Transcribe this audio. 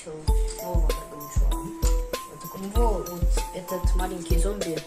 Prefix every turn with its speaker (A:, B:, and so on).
A: Всё. Вот такой, ну, вот этот маленький зомби